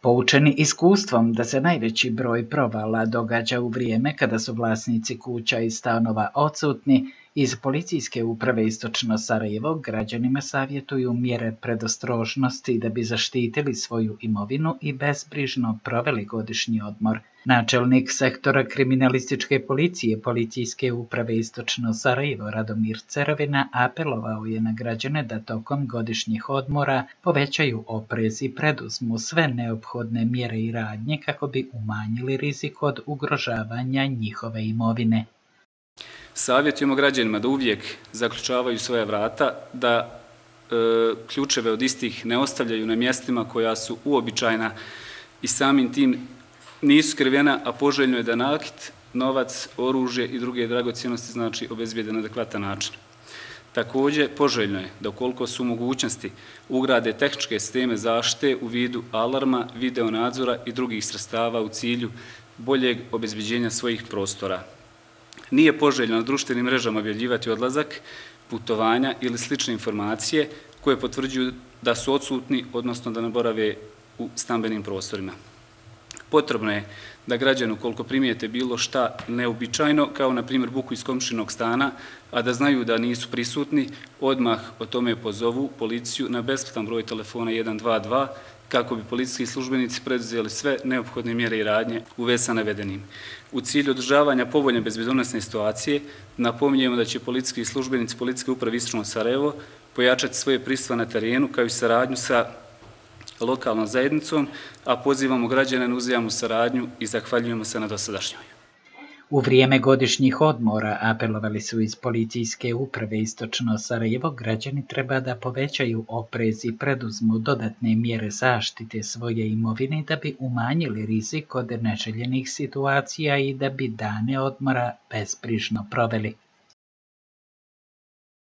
Poučeni iskustvom da se najveći broj provala događa u vrijeme kada su vlasnici kuća i stanova odsutni, iz policijske uprave Istočno Sarajevo građanima savjetuju mjere predostrožnosti da bi zaštitili svoju imovinu i bezbrižno proveli godišnji odmor. Načelnik sektora kriminalističke policije Policijske uprave Istočno Sarajevo Radomir Cerovina apelovao je na građane da tokom godišnjih odmora povećaju oprez i preduzmu sve neophodne mjere i radnje kako bi umanjili rizik od ugrožavanja njihove imovine. Savjetujemo građanima da uvijek zaključavaju svoje vrata, da e, ključeve od istih ne ostavljaju na mjestima koja su uobičajna i samim tim nisu krivena, a poželjno je da nakit, novac, oružje i druge dragocijenosti znači obezbijede na adekvatan način. Također, poželjno je da ukoliko su mogućnosti ugrade tehničke sisteme zaštite u vidu alarma, videonadzora i drugih sredstava u cilju boljeg obezbiđenja svojih prostora. Nije poželjno na društvenim mrežama objavljivati odlazak, putovanja ili slične informacije koje potvrđuju da su odsutni, odnosno da ne borave u stambenim prostorima. Potrebno je da građanu koliko primijete bilo šta neobičajno, kao na primjer buku iz komšinog stana, a da znaju da nisu prisutni, odmah o tome pozovu policiju na besplatan broj telefona 122 kako bi policijski službenici preduzeli sve neophodne mjere i radnje u vez sa navedenim. U cilju održavanja povoljne bezbedonosne situacije napominjemo da će policijski službenici Policijske uprave Istočno Sarajevo pojačati svoje pristva na terenu kao i saradnju sa lokalnom zajednicom, a pozivamo građane na uzijamu saradnju i zahvaljujemo se na dosadašnjoj. U vrijeme godišnjih odmora apelovali su iz policijske uprave Istočno Sarajevo, građani treba da povećaju oprez i preduzmu dodatne mjere zaštite svoje imovine da bi umanjili rizik od neželjenih situacija i da bi dane odmora bezbrižno proveli.